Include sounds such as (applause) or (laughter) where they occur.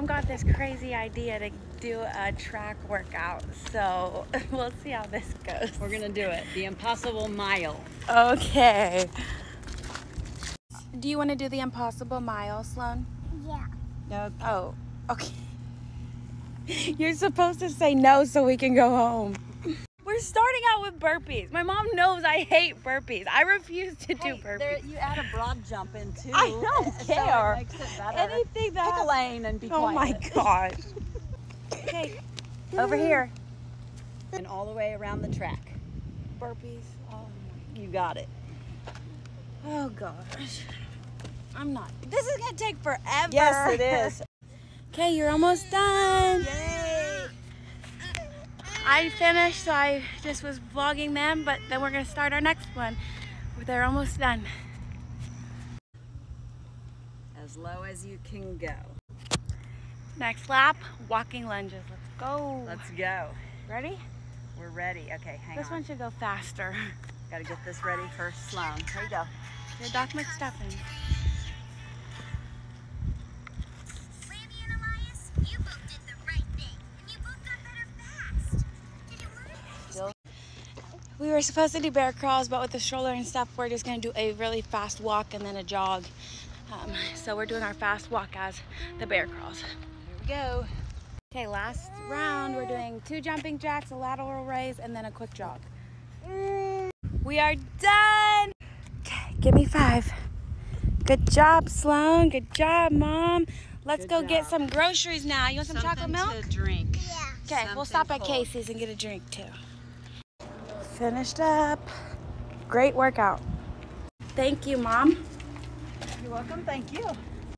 mom got this crazy idea to do a track workout. So (laughs) we'll see how this goes. We're gonna do it. The impossible mile. Okay. Do you want to do the impossible mile, Sloan? Yeah. No. Oh, okay. (laughs) You're supposed to say no so we can go home. Starting out with burpees. My mom knows I hate burpees. I refuse to do burpees. there, you add a broad jump in too. I don't (laughs) so care. makes it better. Anything that Pick a lane and be quiet. Oh my quiet. (laughs) gosh. okay, over mm. here. And all the way around the track. Burpees. Oh, You got it. oh gosh. I'm not. This is gonna take forever. Yes, it is. (laughs) Okay, you're almost done. Yay! I finished, so I just was vlogging them, but then we're gonna start our next one. They're almost done. As low as you can go. Next lap, walking lunges. Let's go. Let's go. Ready? We're ready. Okay, hang This on. one should go faster. Gotta get this ready for Sloan. Here you go. Your Doc McStuffin. We were supposed to do bear crawls, but with the stroller and stuff, we're just gonna do a really fast walk and then a jog. Um, so we're doing our fast walk as the bear crawls. Here we go. Okay, last round, we're doing two jumping jacks, a lateral raise, and then a quick jog. We are done. Okay, give me five. Good job, Sloan. Good job, Mom. Let's Good go get some groceries now. You want some chocolate Something milk? to drink. Yeah. Okay, we'll something stop at. Casey's and get a drink too. Finished up. Great workout. Thank you, Mom. You're welcome. Thank you.